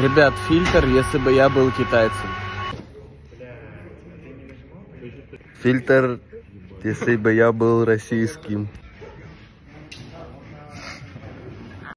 Ребят, фильтр, если бы я был китайцем. Фильтр, если бы я был российским.